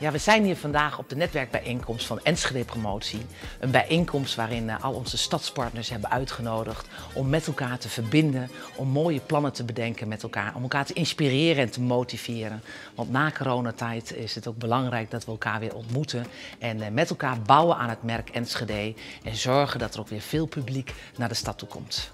Ja, we zijn hier vandaag op de netwerkbijeenkomst van Enschede Promotie. Een bijeenkomst waarin uh, al onze stadspartners hebben uitgenodigd om met elkaar te verbinden, om mooie plannen te bedenken met elkaar, om elkaar te inspireren en te motiveren. Want na coronatijd is het ook belangrijk dat we elkaar weer ontmoeten en uh, met elkaar bouwen aan het merk Enschede en zorgen dat er ook weer veel publiek naar de stad toe komt.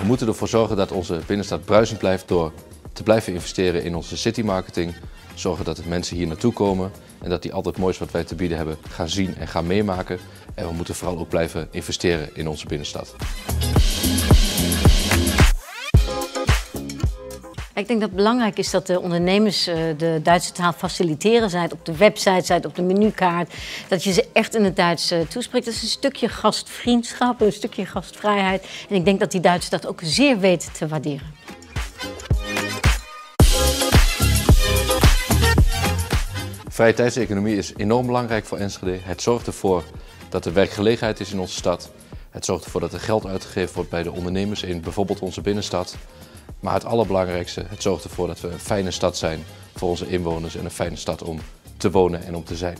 We moeten ervoor zorgen dat onze binnenstad bruisend blijft door te blijven investeren in onze city marketing. Zorgen dat de mensen hier naartoe komen en dat die altijd moois wat wij te bieden hebben gaan zien en gaan meemaken. En we moeten vooral ook blijven investeren in onze binnenstad. Ik denk dat het belangrijk is dat de ondernemers eh, de Duitse taal faciliteren. Zij het op de website, zij het op de menukaart. Dat je ze echt in het Duits eh, toespreekt. Dat is een stukje gastvriendschap, een stukje gastvrijheid. En ik denk dat die Duitsers dat ook zeer weten te waarderen. Vrije tijdseconomie is enorm belangrijk voor Enschede. Het zorgt ervoor dat er werkgelegenheid is in onze stad. Het zorgt ervoor dat er geld uitgegeven wordt bij de ondernemers in bijvoorbeeld onze binnenstad. Maar het allerbelangrijkste, het zorgt ervoor dat we een fijne stad zijn voor onze inwoners en een fijne stad om te wonen en om te zijn.